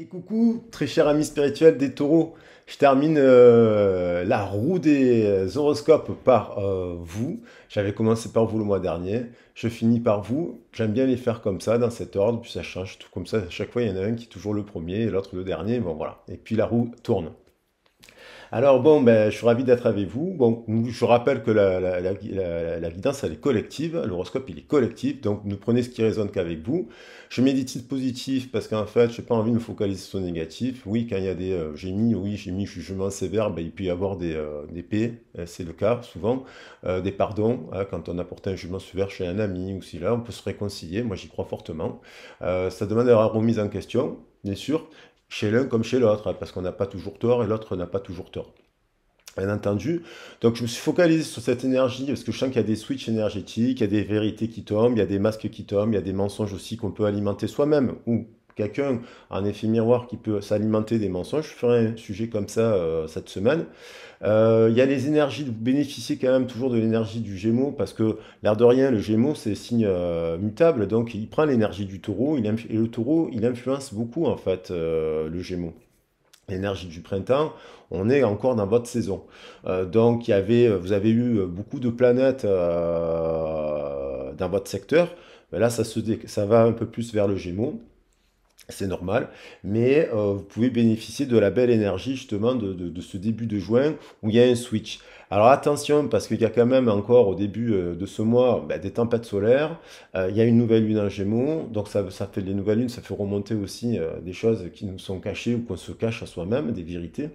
Et coucou, très cher ami spirituel des taureaux. Je termine euh, la roue des horoscopes par euh, vous. J'avais commencé par vous le mois dernier. Je finis par vous. J'aime bien les faire comme ça, dans cet ordre. Puis ça change tout comme ça. À chaque fois, il y en a un qui est toujours le premier et l'autre le dernier. Bon, voilà. Et puis la roue tourne. Alors bon, ben, je suis ravi d'être avec vous. Bon, je rappelle que la, guidance, elle est collective, l'horoscope, il est collectif, donc ne prenez ce qui résonne qu'avec vous. Je médite positif parce qu'en fait, je n'ai pas envie de me focaliser sur le négatif. Oui, quand il y a des... Euh, j'ai mis, oui, j'ai mis jugement sévère, ben, il peut y avoir des, euh, des paix, euh, c'est le cas souvent, des pardons, hein, quand on apporte un jugement sévère chez un ami ou si là, on peut se réconcilier, moi j'y crois fortement. ça demande la remise en question, bien sûr, chez l'un comme chez l'autre, hein, parce qu'on n'a pas toujours tort et l'autre n'a pas toujours tort. Bien entendu. Donc je me suis focalisé sur cette énergie parce que je sens qu'il y a des switches énergétiques, il y a des vérités qui tombent, il y a des masques qui tombent, il y a des mensonges aussi qu'on peut alimenter soi-même quelqu'un en effet miroir qui peut s'alimenter des mensonges. Je ferai un sujet comme ça euh, cette semaine. Euh, il y a les énergies, vous bénéficiez quand même toujours de l'énergie du Gémeaux parce que l'air de rien, le Gémeaux c'est signe euh, mutable, donc il prend l'énergie du Taureau il et le Taureau il influence beaucoup en fait le Gémeaux l'énergie du printemps, on est encore dans votre saison. donc y avait, vous avez eu beaucoup de planètes dans votre secteur, mais là ça, se, ça va un peu plus vers le Gémeaux c'est normal, mais euh, vous pouvez bénéficier de la belle énergie justement de, ce début de juin où il y a un switch. Alors attention parce qu'il y a quand même encore au début euh, de ce mois ben, des tempêtes solaires, euh, il y a une nouvelle lune en gémeaux, donc ça, ça fait les nouvelles lunes, ça fait remonter aussi des choses qui nous sont cachées ou qu'on se cache à soi-même, des vérités.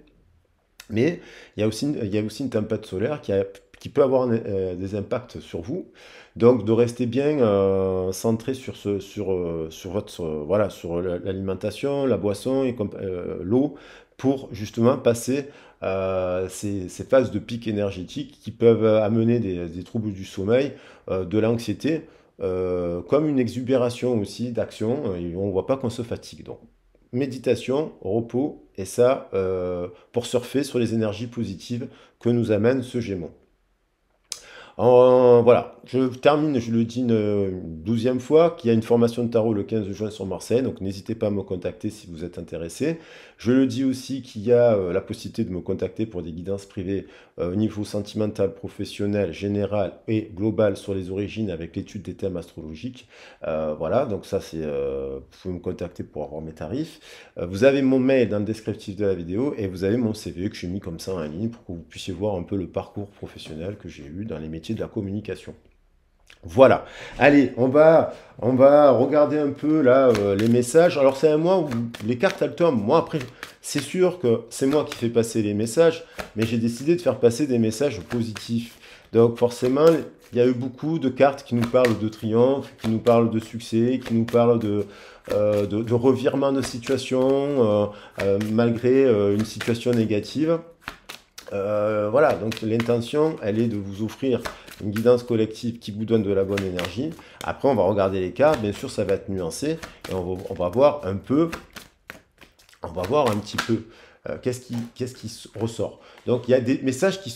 Mais il y a aussi, il y a aussi une tempête solaire qui a qui peut avoir euh, des impacts sur vous. Donc de rester bien euh, centré sur, ce, sur, euh, sur, votre, voilà, sur l'alimentation, la boisson et l'eau pour justement passer ces, ces, phases de pic énergétique qui peuvent amener des, des troubles du sommeil, de l'anxiété, comme une exubération aussi d'action. on ne voit pas qu'on se fatigue. Donc méditation, repos, et ça pour surfer sur les énergies positives que nous amène ce Gémeaux voilà, je termine, je le dis une douzième fois, qu'il y a une formation de tarot le 15 juin sur Marseille, donc n'hésitez pas à me contacter si vous êtes intéressé. Je le dis aussi qu'il y a euh, la possibilité de me contacter pour des guidances privées euh, au niveau sentimental, professionnel, général et global sur les origines avec l'étude des thèmes astrologiques. Euh, voilà, donc ça c'est, vous pouvez me contacter pour avoir mes tarifs. vous avez mon mail dans le descriptif de la vidéo et vous avez mon CV que j'ai mis comme ça en ligne pour que vous puissiez voir un peu le parcours professionnel que j'ai eu dans les métiers de la communication. Voilà. Allez, on va, on va regarder un peu là euh, les messages. Alors c'est un mois où les cartes elles. Moi après, c'est sûr que c'est moi qui fais passer les messages, mais j'ai décidé de faire passer des messages positifs. Donc forcément, il y a eu beaucoup de cartes qui nous parlent de triomphe, qui nous parlent de succès, qui nous parlent de, euh, revirement de situation euh, malgré une situation négative. Euh, voilà, donc l'intention, elle est de vous offrir une guidance collective qui vous donne de la bonne énergie. Après, on va regarder les cartes, bien sûr, ça va être nuancé, et on va, voir un peu, on va voir un petit peu euh, qu'est-ce qui, ressort? Donc, il y a des messages qui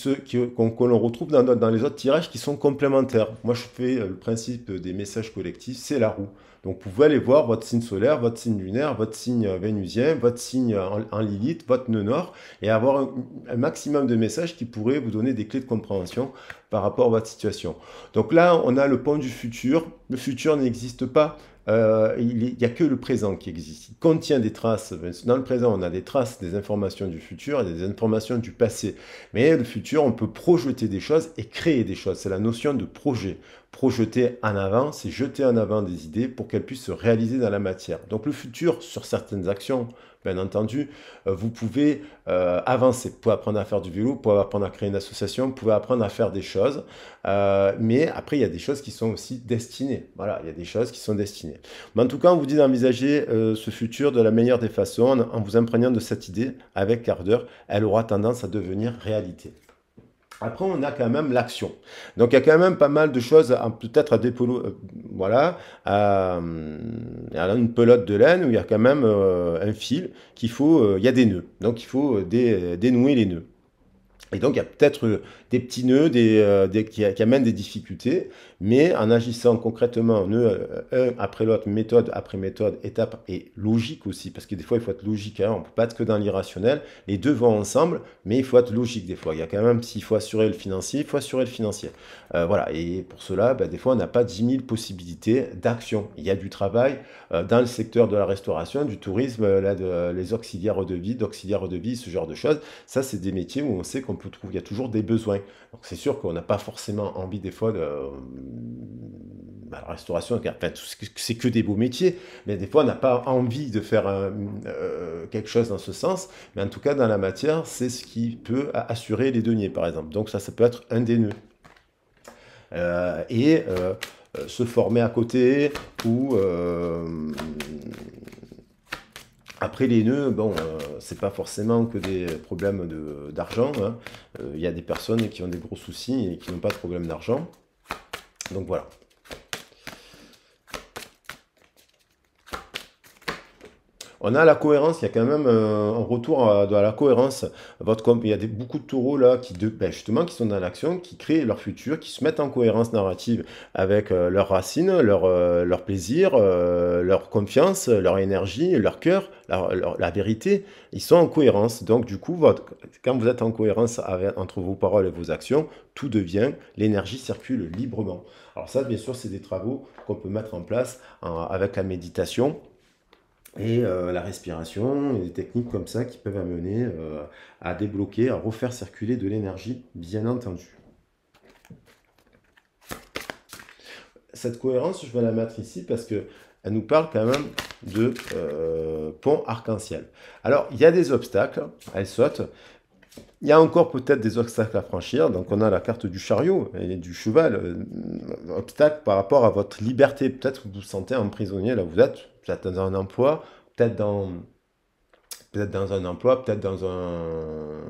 qu'on, retrouve dans, les autres tirages qui sont complémentaires. Moi, je fais le principe des messages collectifs, c'est la roue. Donc vous pouvez aller voir votre signe solaire, votre signe lunaire, votre signe vénusien, votre signe en, Lilith, votre nœud nord, et avoir un, maximum de messages qui pourraient vous donner des clés de compréhension par rapport à votre situation. Donc là, on a le point du futur. Le futur n'existe pas. Euh, il n'y a que le présent qui existe. Il contient des traces. Dans le présent, on a des traces des informations du futur et des informations du passé. Mais le futur, on peut projeter des choses et créer des choses. C'est la notion de projet. Projeter en avant, c'est jeter en avant des idées pour qu'elles puissent se réaliser dans la matière. Donc le futur, sur certaines actions, bien entendu, euh, vous pouvez euh, avancer. Vous pouvez apprendre à faire du vélo, vous pouvez apprendre à créer une association, vous pouvez apprendre à faire des choses. Euh, mais après, il y a des choses qui sont aussi destinées. Voilà, il y a des choses qui sont destinées. Mais en tout cas, on vous dit d'envisager ce futur de la meilleure des façons en, vous imprégnant de cette idée avec quart d'heure. Elle aura tendance à devenir réalité. Après, on a quand même l'action. Donc, il y a quand même pas mal de choses peut-être à euh, voilà, à, une pelote de laine où il y a quand même euh, un fil qu'il faut, euh, il y a des nœuds. Donc, il faut dénouer les nœuds. Et donc, il y a peut-être des petits nœuds qui, amènent des difficultés, mais en agissant concrètement un après l'autre, méthode après méthode, étape et logique aussi, parce que des fois il faut être logique, hein, on ne peut pas être que dans l'irrationnel, les deux vont ensemble, mais il faut être logique des fois. Il y a quand même, s'il faut assurer le financier, il faut assurer le financier. Euh, voilà, et pour cela, ben, des fois on n'a pas 10 000 possibilités d'action. Il y a du travail euh, dans le secteur de la restauration, du tourisme, les auxiliaires de vie, d'auxiliaires de vie, ce genre de choses. Ça, c'est des métiers où on sait qu'on peut trouver, il y a toujours des besoins. Donc c'est sûr qu'on n'a pas forcément envie des fois de bah, la restauration, c'est que des beaux métiers, mais des fois on n'a pas envie de faire euh, quelque chose dans ce sens, mais en tout cas dans la matière, c'est ce qui peut assurer les deniers par exemple. Donc ça, ça peut être un des nœuds. Euh, et euh, se former à côté ou après les nœuds, bon, c'est pas forcément que des problèmes d'argent. Hein. Il y a des personnes qui ont des gros soucis et qui n'ont pas de problème d'argent. Donc voilà. On a la cohérence, il y a quand même euh, un retour à, la cohérence. Il y a beaucoup de taureaux là qui, ben, justement, qui sont dans l'action, qui créent leur futur, qui se mettent en cohérence narrative avec euh, leurs racines, leur, euh, leur plaisir, leur confiance, leur énergie, leur cœur, la, vérité. Ils sont en cohérence. Donc du coup, quand vous êtes en cohérence entre vos paroles et vos actions, tout devient, l'énergie circule librement. Alors ça, bien sûr, c'est des travaux qu'on peut mettre en place avec la méditation et euh, la respiration, et des techniques comme ça qui peuvent amener euh, à débloquer, à refaire circuler de l'énergie, bien entendu. Cette cohérence, je vais la mettre ici parce que elle nous parle quand même de euh, pont arc-en-ciel. Alors, il y a des obstacles, elle saute. Il y a encore peut-être des obstacles à franchir. Donc, on a la carte du chariot et du cheval. obstacle par rapport à votre liberté. Peut-être que vous vous sentez emprisonné là vous êtes dans un emploi, peut-être dans, peut-être dans un emploi, peut-être dans un,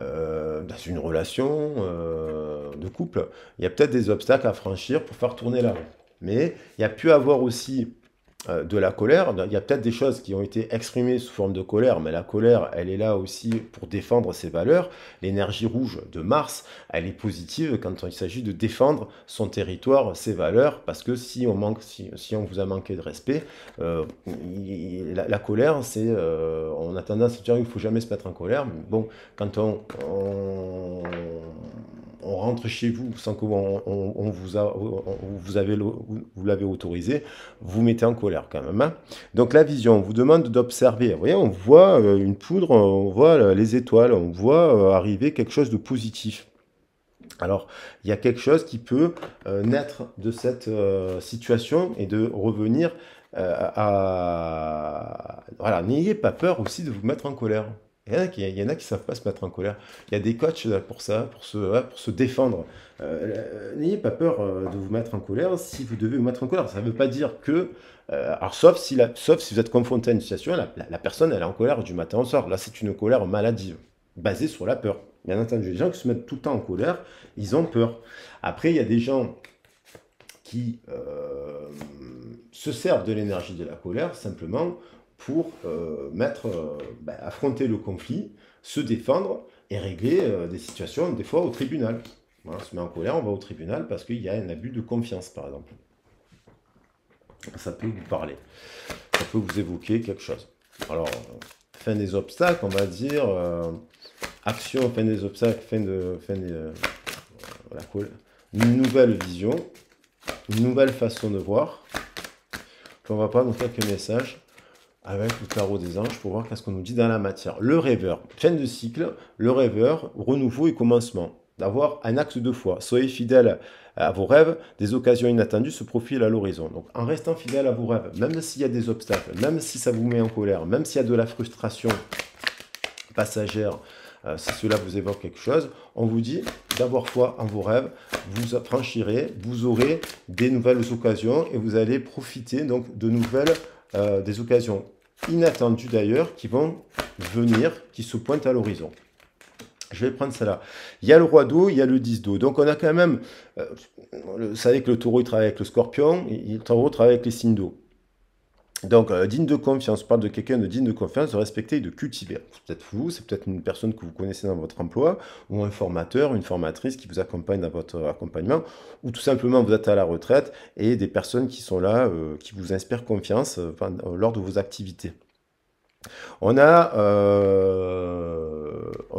euh, dans une relation euh, de couple. Il y a peut-être des obstacles à franchir pour faire tourner la roue. Mais il y a pu avoir aussi euh, de la colère. Il y a peut-être des choses qui ont été exprimées sous forme de colère, mais la colère, elle est là aussi pour défendre ses valeurs. L'énergie rouge de Mars, elle est positive quand il s'agit de défendre son territoire, ses valeurs, parce que si on, manque, si, on vous a manqué de respect, euh, la, colère, c'est, euh, on a tendance à dire qu'il ne faut jamais se mettre en colère. Bon, quand on rentre chez vous sans que on, vous, a, vous, vous l'avez autorisé, vous mettez en colère quand même. Hein. Donc la vision, on vous demande d'observer. Vous voyez, on voit euh, une poudre, on voit euh, les étoiles, on voit euh, arriver quelque chose de positif. Alors, il y a quelque chose qui peut naître de cette situation et de revenir à... Voilà, n'ayez pas peur aussi de vous mettre en colère. Il y, en a qui, ne savent pas se mettre en colère. Il y a des coachs pour ça, pour se, pour se défendre. Euh, n'ayez pas peur euh, de vous mettre en colère si vous devez vous mettre en colère. Ça ne veut pas dire que, euh, sauf si, sauf si vous êtes confronté à une situation, la, personne elle est en colère du matin au soir. Là, c'est une colère maladive, basée sur la peur. Bien entendu, les gens qui se mettent tout le temps en colère, ils ont peur. Après, il y a des gens qui se servent de l'énergie de la colère simplement pour euh, mettre, euh, ben, affronter le conflit, se défendre et régler euh, des situations, des fois au tribunal. on se met en colère, on va au tribunal parce qu'il y a un abus de confiance, par exemple. Ça peut vous parler, ça peut vous évoquer quelque chose. Alors, fin des obstacles, on va dire, action, fin des obstacles, fin de, fin de une nouvelle vision, une nouvelle façon de voir. on va prendre quelques messages avec le tarot des anges pour voir qu'est-ce qu'on nous dit dans la matière. Le rêveur, fin de cycle, le rêveur, renouveau et commencement. D'avoir un axe de foi. Soyez fidèle à vos rêves, des occasions inattendues se profilent à l'horizon. Donc en restant fidèle à vos rêves, même s'il y a des obstacles, même si ça vous met en colère, même s'il y a de la frustration passagère, euh, si cela vous évoque quelque chose, on vous dit d'avoir foi en vos rêves, vous franchirez, vous aurez des nouvelles occasions et vous allez profiter donc de nouvelles euh, des occasions inattendues d'ailleurs qui vont venir, qui se pointent à l'horizon. Je vais prendre celle-là. Il y a le roi d'eau, il y a le 10 d'eau. Donc on a quand même, euh, vous savez que le taureau il travaille avec le scorpion, et le taureau travaille avec les signes d'eau. Donc, euh, digne de confiance, on parle de quelqu'un de digne de confiance, de respecter et de cultiver. C'est peut-être vous, c'est peut-être une personne que vous connaissez dans votre emploi, ou un formateur, une formatrice qui vous accompagne dans votre accompagnement, ou tout simplement vous êtes à la retraite et des personnes qui sont là, euh, qui vous inspirent confiance euh, lors de vos activités. On a,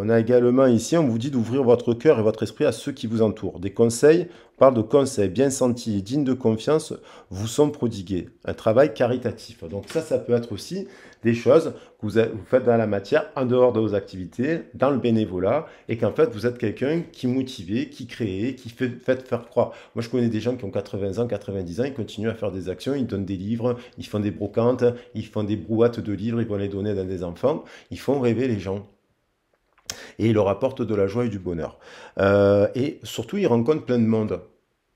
on a également ici, on vous dit d'ouvrir votre cœur et votre esprit à ceux qui vous entourent. Des conseils parle de conseils bien sentis et dignes de confiance vous sont prodigués. Un travail caritatif. Donc ça, ça peut être aussi des choses que vous, faites dans la matière, en dehors de vos activités, dans le bénévolat, et qu'en fait, vous êtes quelqu'un qui motive, qui crée, qui fait, fait, faire croire. Moi, je connais des gens qui ont 80 ans, 90 ans, ils continuent à faire des actions, ils donnent des livres, ils font des brocantes, ils font des brouettes de livres, ils vont les donner dans des enfants. Ils font rêver les gens et il leur apporte de la joie et du bonheur. Euh, et surtout, il rencontre plein de monde.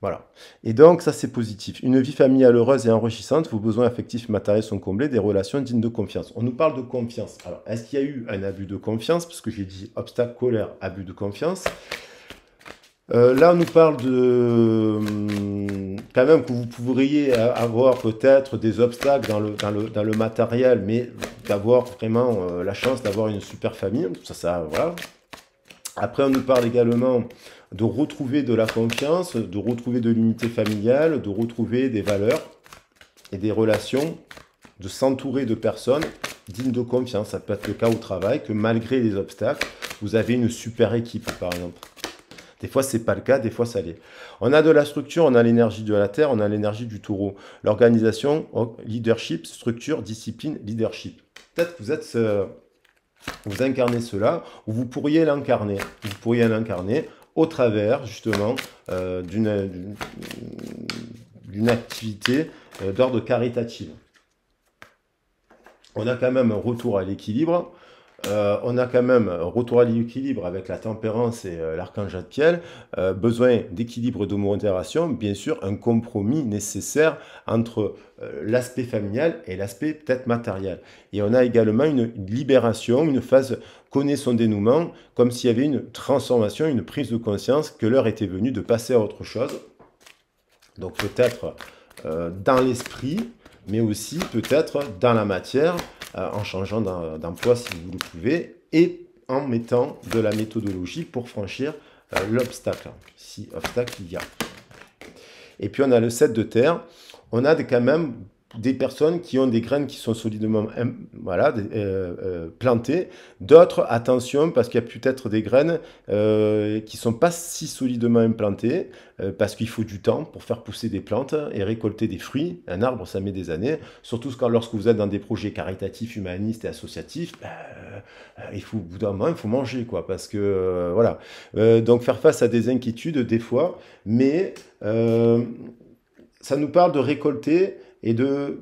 Voilà. Et donc, ça, c'est positif. Une vie familiale heureuse et enrichissante, vos besoins affectifs et matériels sont comblés, des relations dignes de confiance. On nous parle de confiance. Alors, est-ce qu'il y a eu un abus de confiance? Parce que j'ai dit obstacle, colère, abus de confiance. Euh, là, on nous parle de hum, quand même que vous pourriez avoir peut-être des obstacles dans le, matériel, mais d'avoir vraiment euh, la chance d'avoir une super famille. Ça, ça, voilà. Après, on nous parle également de retrouver de la confiance, de retrouver de l'unité familiale, de retrouver des valeurs et des relations, de s'entourer de personnes dignes de confiance. Ça peut être le cas au travail, que malgré les obstacles, vous avez une super équipe, par exemple. Des fois, c'est pas le cas, des fois, ça l'est. On a de la structure, on a l'énergie de la Terre, on a l'énergie du taureau. L'organisation, oh, leadership, structure, discipline, leadership. Peut-être que vous êtes... Euh, vous incarnez cela, ou vous pourriez l'incarner. Vous pourriez l'incarner au travers justement euh, d'une activité euh, d'ordre caritatif. On a quand même un retour à l'équilibre. Euh, on a quand même un retour à l'équilibre avec la tempérance et l'archange Jadpiel, besoin d'équilibre de modération, bien sûr un compromis nécessaire entre l'aspect familial et l'aspect peut-être matériel. Et on a également une libération, une phase connaît son dénouement, comme s'il y avait une transformation, une prise de conscience que l'heure était venue de passer à autre chose. Donc peut-être euh, dans l'esprit, mais aussi peut-être dans la matière, euh, en changeant d'emploi si vous le pouvez, et en mettant de la méthodologie pour franchir euh, l'obstacle, si obstacle il y a. Et puis on a le 7 de terre, on a quand même des personnes qui ont des graines qui sont solidement voilà, euh, euh, plantées, d'autres, attention, parce qu'il y a peut-être des graines euh, qui ne sont pas si solidement implantées, parce qu'il faut du temps pour faire pousser des plantes et récolter des fruits. Un arbre, ça met des années, surtout quand, lorsque vous êtes dans des projets caritatifs, humanistes et associatifs, ben, il faut, au bout d'un moment, il faut manger, quoi, parce que, voilà. donc faire face à des inquiétudes, des fois, mais ça nous parle de récolter et de,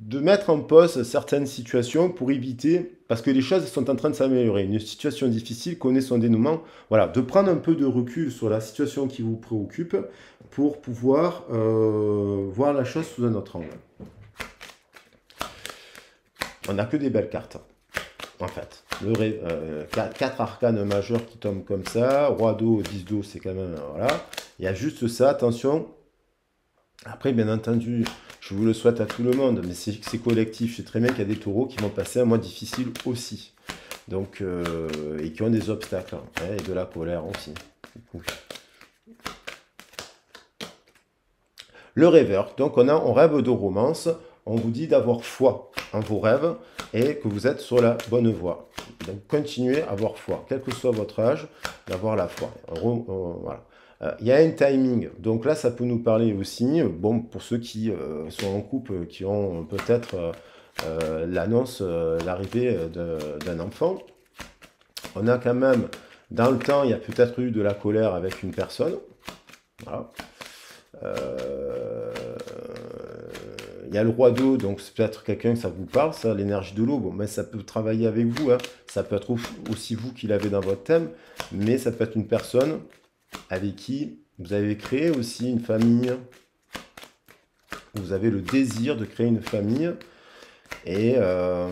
de mettre en pause certaines situations pour éviter, parce que les choses sont en train de s'améliorer. Une situation difficile connaît son dénouement. Voilà, de prendre un peu de recul sur la situation qui vous préoccupe pour pouvoir euh, voir la chose sous un autre angle. On n'a que des belles cartes, en fait. Le, euh, quatre arcanes majeurs qui tombent comme ça, roi d'eau, 10 d'eau, c'est quand même, voilà. Il y a juste ça, attention. Après, bien entendu, je vous le souhaite à tout le monde, mais c'est collectif. C'est très bien qu'il y a des taureaux qui vont passer un mois difficile aussi. Donc, euh, et qui ont des obstacles, hein, et de la colère aussi. Le rêveur. Donc, on, a, on rêve de romance. On vous dit d'avoir foi en vos rêves et que vous êtes sur la bonne voie. Donc, continuez à avoir foi, quel que soit votre âge, d'avoir la foi. Voilà. Euh, il y a un timing. Donc là, ça peut nous parler aussi, bon, pour ceux qui euh, sont en couple, qui ont peut-être euh, l'annonce, l'arrivée d'un enfant. On a quand même, dans le temps, il y a peut-être eu de la colère avec une personne. Voilà. il y a le roi d'eau, donc c'est peut-être quelqu'un que ça vous parle, ça, l'énergie de l'eau. Bon, mais ça peut travailler avec vous. Hein. Ça peut être aussi vous qui l'avez dans votre thème, mais ça peut être une personne avec qui vous avez créé aussi une famille. Vous avez le désir de créer une famille. Et, euh,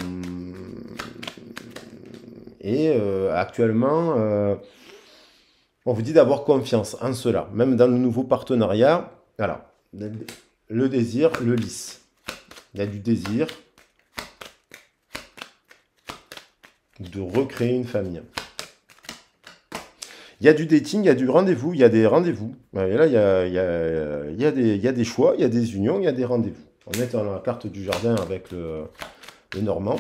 euh, actuellement, euh, on vous dit d'avoir confiance en cela. Même dans le nouveau partenariat, voilà, le désir, le lisse. il y a du désir de recréer une famille. Il y a du dating, il y a du rendez-vous, il y a des rendez-vous. Et là, il y a, des, choix, il y a des unions, il y a des rendez-vous. On est dans la carte du jardin avec le, normand.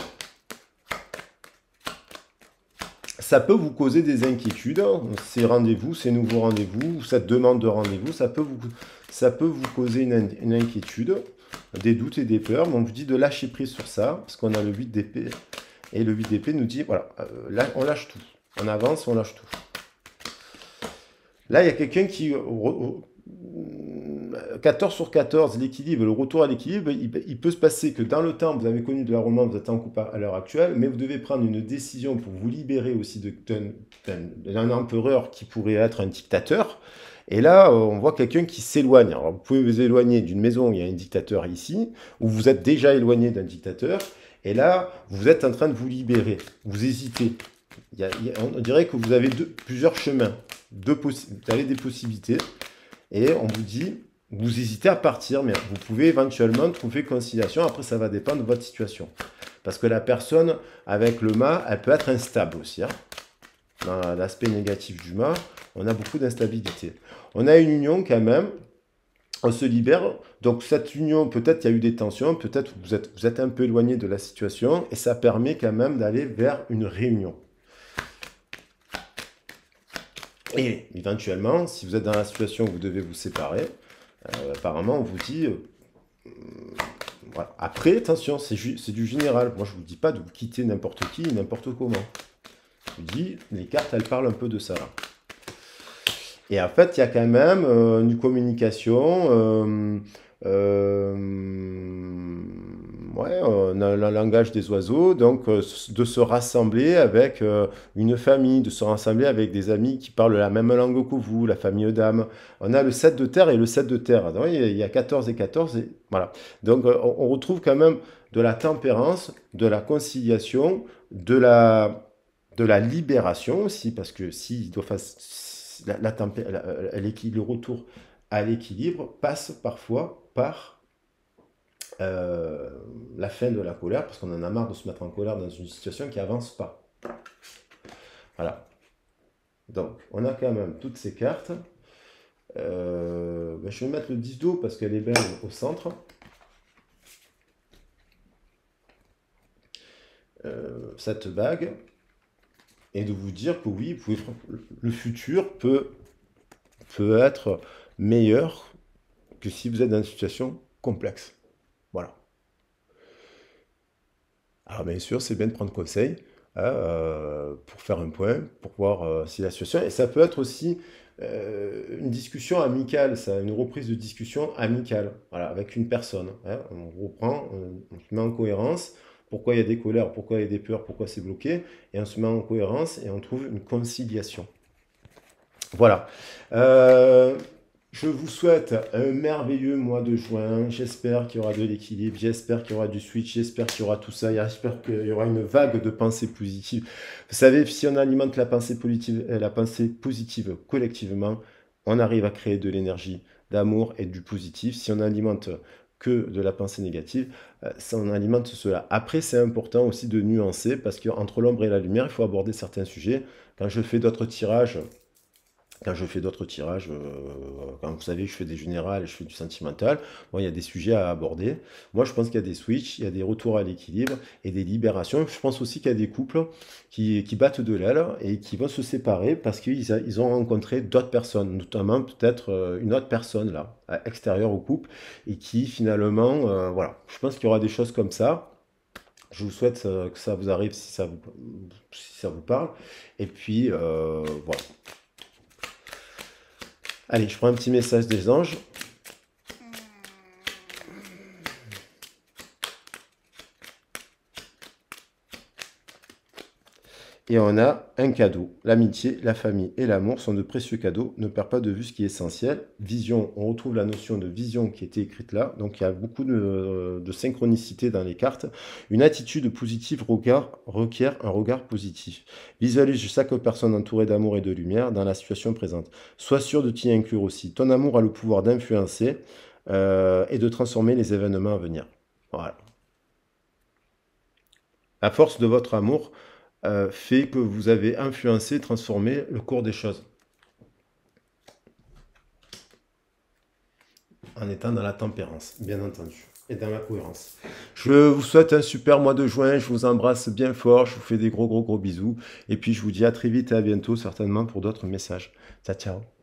Ça peut vous causer des inquiétudes, ces rendez-vous, ces nouveaux rendez-vous, cette demande de rendez-vous, ça peut vous, causer une, inquiétude, des doutes et des peurs. Mais on vous dit de lâcher prise sur ça, parce qu'on a le 8 d'épée. Et le 8 d'épée nous dit, voilà, euh, on lâche tout. On avance, on lâche tout. Là, il y a quelqu'un qui... 14 sur 14, l'équilibre, le retour à l'équilibre, il, peut se passer que dans le temps, vous avez connu de la romance, vous êtes en à l'heure actuelle, mais vous devez prendre une décision pour vous libérer aussi d'un empereur qui pourrait être un dictateur. Et là, on voit quelqu'un qui s'éloigne. Alors, vous pouvez vous éloigner d'une maison où il y a un dictateur ici, ou vous êtes déjà éloigné d'un dictateur, et là, vous êtes en train de vous libérer. Vous hésitez. On dirait que vous avez plusieurs chemins vous avez des possibilités et on vous dit, vous hésitez à partir, mais vous pouvez éventuellement trouver conciliation. Après, ça va dépendre de votre situation. Parce que la personne avec le mât, elle peut être instable aussi. Hein. Dans l'aspect négatif du mât, on a beaucoup d'instabilité. On a une union quand même, on se libère. Donc cette union, peut-être il y a eu des tensions, peut-être vous vous êtes un peu éloigné de la situation, et ça permet quand même d'aller vers une réunion. Et éventuellement, si vous êtes dans la situation où vous devez vous séparer, euh, apparemment, on vous dit... Euh, voilà. Après, attention, c'est du général. Moi, je ne vous dis pas de vous quitter n'importe qui, n'importe comment. Je vous dis, les cartes, elles parlent un peu de ça. Et en fait, il y a quand même euh, une communication ouais, on a le langage des oiseaux, donc euh, de se rassembler avec euh, une famille, de se rassembler avec des amis qui parlent la même langue que vous, la famille d'âme. On a le 7 de terre et le 7 de terre. Donc, il y a 14 et 14, et voilà. Donc euh, on retrouve quand même de la tempérance, de la conciliation, de la, de la libération aussi, parce que si doit faire la, la, le retour à l'équilibre passe parfois par euh, la fin de la colère, parce qu'on en a marre de se mettre en colère dans une situation qui avance pas. Voilà. Donc, on a quand même toutes ces cartes. Euh, ben, je vais mettre le 10 d'eau parce qu'elle est belle au centre. Euh, cette bague. Et de vous dire que oui, le futur peut être meilleur que si vous êtes dans une situation complexe. Voilà. Alors bien sûr, c'est bien de prendre conseil hein, euh, pour faire un point, pour voir euh, si la situation... Et ça peut être aussi euh, une discussion amicale, une reprise de discussion amicale, voilà, avec une personne. Hein. On reprend, on, se met en cohérence, pourquoi il y a des colères, pourquoi il y a des peurs, pourquoi c'est bloqué, et on se met en cohérence et on trouve une conciliation. Voilà. Je vous souhaite un merveilleux mois de juin. J'espère qu'il y aura de l'équilibre, j'espère qu'il y aura du switch, j'espère qu'il y aura tout ça, j'espère qu'il y aura une vague de pensées positives. Vous savez, si on alimente la pensée positive, euh, la pensée positive collectivement, on arrive à créer de l'énergie, d'amour et du positif. Si on alimente que de la pensée négative, euh, ça on alimente cela. Après, c'est important aussi de nuancer parce qu'entre l'ombre et la lumière, il faut aborder certains sujets. Quand je fais d'autres tirages, quand je fais d'autres tirages, euh, quand vous savez que je fais des générales et je fais du sentimental, bon, il y a des sujets à aborder. Moi, je pense qu'il y a des switches, il y a des retours à l'équilibre et des libérations. Je pense aussi qu'il y a des couples qui, battent de l'aile et qui vont se séparer parce qu'ils ils ont rencontré d'autres personnes, notamment peut-être euh, une autre personne là, extérieure au couple, et qui finalement, euh, voilà. Je pense qu'il y aura des choses comme ça. Je vous souhaite que ça vous arrive si ça vous, si ça vous parle. Et puis, voilà. Allez, je prends un petit message des anges. Et on a un cadeau. L'amitié, la famille et l'amour sont de précieux cadeaux. Ne perds pas de vue ce qui est essentiel. Vision, on retrouve la notion de vision qui était écrite là. Donc il y a beaucoup de, synchronicité dans les cartes. Une attitude positive requiert un regard positif. Visualise chaque personne entourée d'amour et de lumière dans la situation présente. Sois sûr de t'y inclure aussi. Ton amour a le pouvoir d'influencer euh, et de transformer les événements à venir. Voilà. La force de votre amour euh, fait que vous avez influencé, transformé le cours des choses. En étant dans la tempérance, bien entendu, et dans la cohérence. Je vous souhaite un super mois de juin, je vous embrasse bien fort, je vous fais des gros gros gros bisous, et puis je vous dis à très vite et à bientôt certainement pour d'autres messages. Ciao ciao